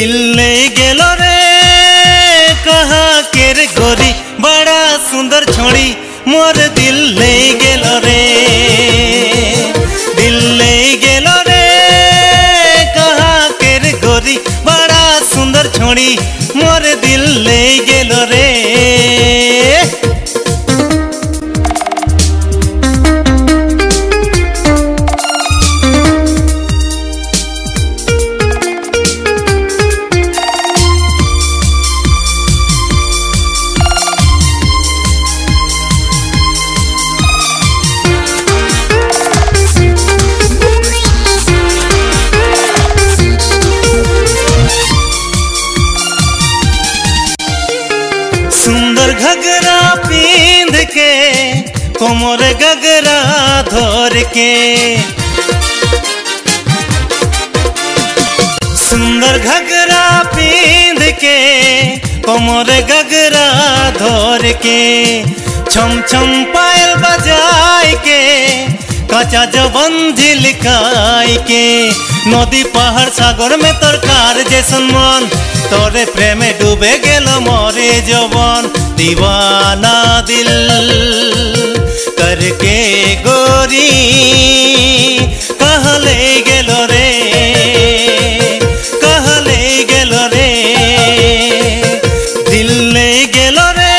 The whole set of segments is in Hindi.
दिल्ले गेलो रे, कहा केर गोरी, बड़ा सुंदर छोड़ी मोर दिल्ले गेलो रे। दिल्ले गेलो रे, कहा केर गोरी, बड़ा सुंदर छोड़ी के कोमर गगरा धर के। सुंदर घगरा पींद के कोमर गगरा धर के। छम छम पायल बजाई के, कचा जबन झिलकाई के। नदी पहाड़ सागर में तोर कार जैसन मन, तोरे प्रेम डूबे गेल मोरे जवन। दीवाना दिल करके गोरी कहले गलो रे? कहले गलो रे? दिल ले गलो रे,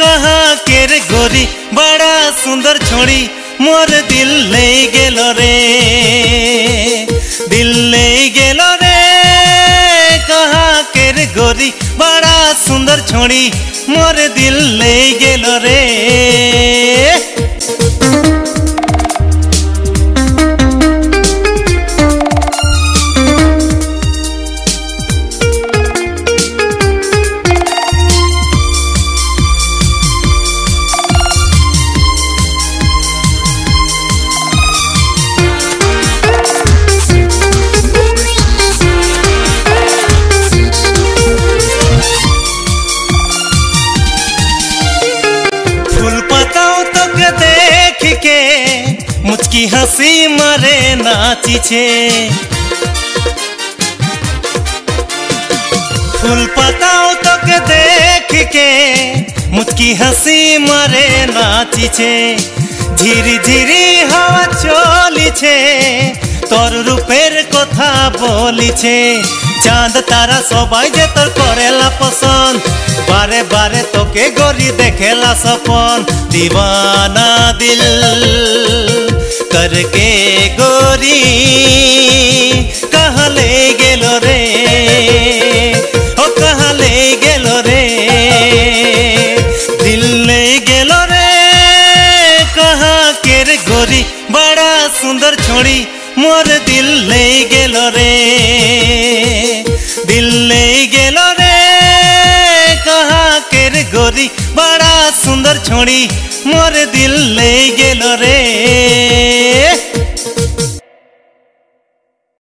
कहा के रे गोरी? बड़ा सुंदर छोड़ी मोर दिल ले गलो रे। दिल ले गलो छोड़ी मोर दिल ले गेल रे কি হাসি মারে নাচিছে? ফুল পাতাও তোকে দেখকে মুচকি হাসি মারে নাচিছে। ধীরে ধীরে হাওয়া চলিছে, তোর রূপের কথা বলিছে। চাঁদ, তারা সবাই যে তোর করেলা পছন্দ বারে বারে তোকে গড়ি দেখেলা সপন দিবানা দিল। करके गोरी कहले गेलो रे? ओ कहले गेलो रे? दिल ले गेलो रे। कहा के रे गोरी? बड़ा सुंदर छोड़ी मोर दिल ले गेलो रे। दिल ले गेलो रे। कहा के रे गोरी? बड़ा सुंदर छोड़ी মোর দিল লেই গেল রে।